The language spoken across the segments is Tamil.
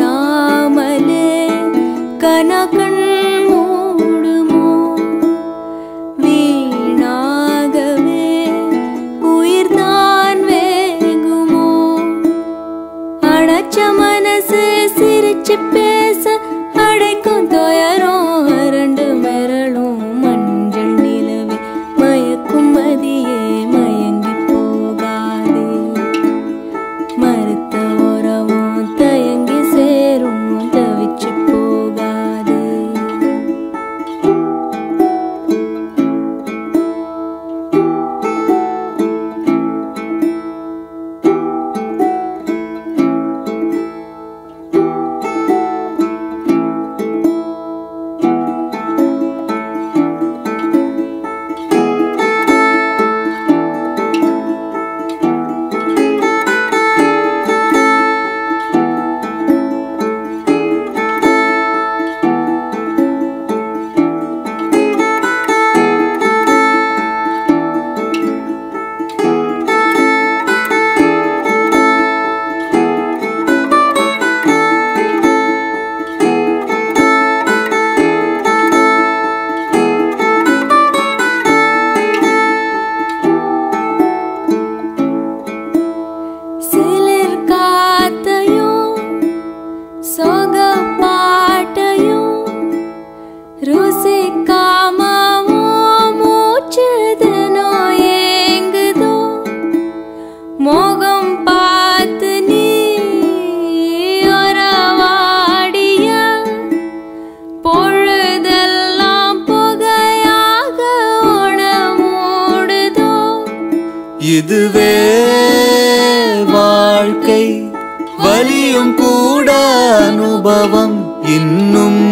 णामले कनक இதுவே வாழ்க்கை. வலியும் கூட அனுபவம் இன்னும்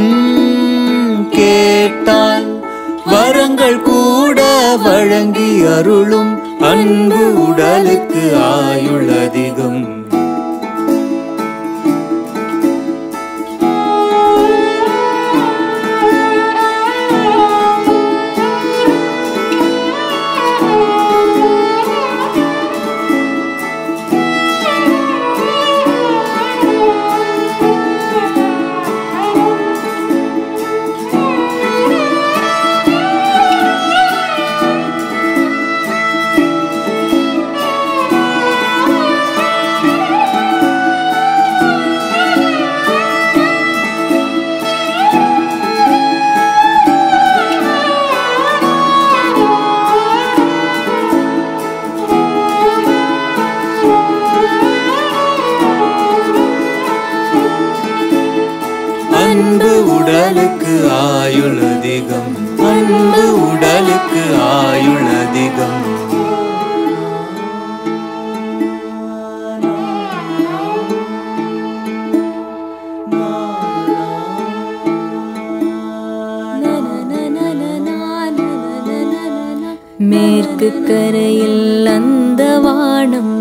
கேட்டால் வரங்கள் கூட வழங்கி அருளும் அன்பு உடலுக்கு ஆயுள் அதிகம். அன்பு உடலுக்கு ஆயுள் அதிகம் அன்பு உடலுக்கு ஆயுள் அதிகம் மேற்கு கரையில் அந்த வானம்.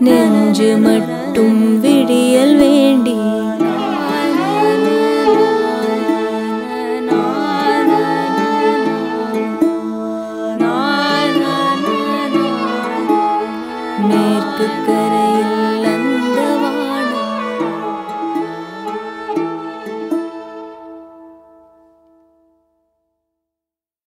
நெஞ்சு மட்டும்